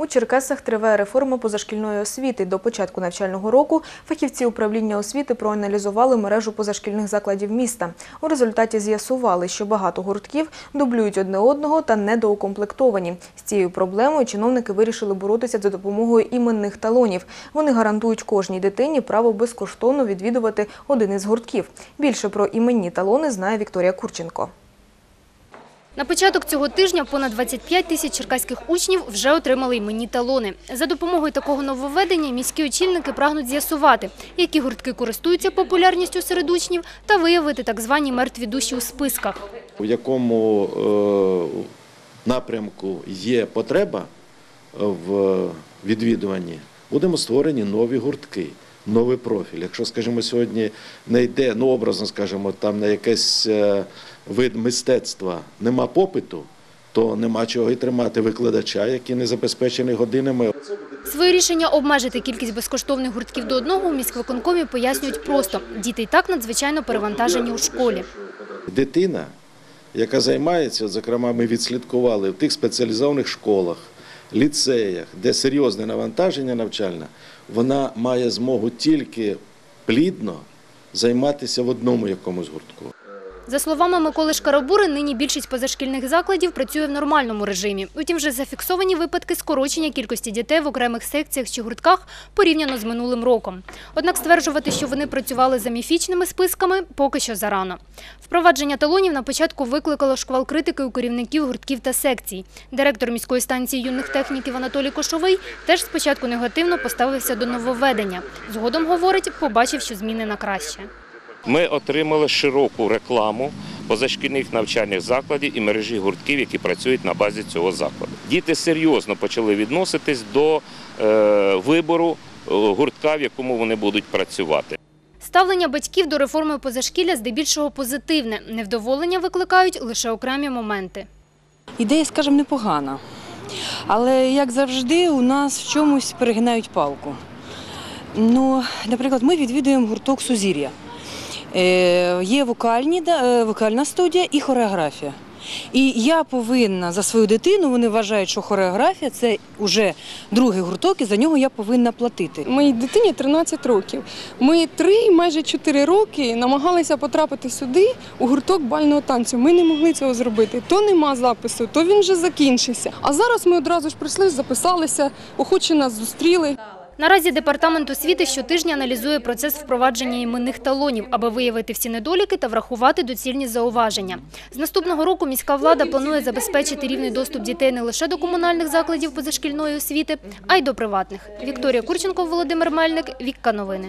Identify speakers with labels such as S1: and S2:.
S1: У Черкасах триває реформа позашкільної освіти. До початку навчального року фахівці управління освіти проаналізували мережу позашкільних закладів міста. У результаті з'ясували, що багато гуртків дублюють одне одного та недоукомплектовані. З цією проблемою чиновники вирішили боротися за допомогою іменних талонів. Вони гарантують кожній дитині право безкоштовно відвідувати один із гуртків. Більше про іменні талони знає Вікторія Курченко.
S2: На початок цього тижня понад 25 тисяч черкаських учнів вже отримали іменні талони. За допомогою такого нововведення міські очільники прагнуть з'ясувати, які гуртки користуються популярністю серед учнів та виявити так звані мертві душі у списках.
S3: в якому е, напрямку є потреба в відвідуванні, будемо створені нові гуртки, новий профіль. Якщо, скажімо, сьогодні не йде, ну образно скажімо, там на якийсь е, вид мистецтва нема попиту, то нема чого і тримати викладача, який не забезпечений годинами.
S2: Своє рішення обмежити кількість безкоштовних гуртків до одного у міськвиконкомі пояснюють просто. Діти і так надзвичайно перевантажені у школі.
S3: Дитина, яка займається, зокрема, ми відслідкували в тих спеціалізованих школах, ліцеях, де серйозне навантаження навчальне, вона має змогу тільки плідно займатися в одному якомусь гуртку.
S2: За словами Миколи Шкарабури, нині більшість позашкільних закладів працює в нормальному режимі. Утім, вже зафіксовані випадки скорочення кількості дітей в окремих секціях чи гуртках порівняно з минулим роком. Однак стверджувати, що вони працювали за міфічними списками, поки що зарано. Впровадження талонів на початку викликало шквал критики у керівників гуртків та секцій. Директор міської станції юних техніків Анатолій Кошовий теж спочатку негативно поставився до нововведення. Згодом, говорить, побачив, що зміни на краще.
S4: Ми отримали широку рекламу позашкільних навчальних закладів і мережі гуртків, які працюють на базі цього закладу. Діти серйозно почали відноситись до е, вибору е, гуртка, в якому вони будуть працювати.
S2: Ставлення батьків до реформи позашкілля здебільшого позитивне. Невдоволення викликають лише окремі моменти.
S5: Ідея, скажімо, непогана. Але, як завжди, у нас в чомусь перегинають палку. Ну, наприклад, ми відвідуємо гурток Сузір'я. Е, є вокальні, е, вокальна студія і хореографія. І я повинна за свою дитину, вони вважають, що хореографія це вже другий гурток, і за нього я повинна платити.
S6: Моїй дитині 13 років. Ми три, майже 4 роки намагалися потрапити сюди у гурток бального танцю. Ми не могли цього зробити. То нема запису, то він вже закінчився. А зараз ми одразу ж прийшли, записалися, охочі нас зустріли.
S2: Наразі департамент освіти щотижня аналізує процес впровадження іменних талонів, аби виявити всі недоліки та врахувати доцільні зауваження. З наступного року міська влада планує забезпечити рівний доступ дітей не лише до комунальних закладів позашкільної освіти, а й до приватних. Вікторія Курченко, Володимир Мельник, Вікка Новини.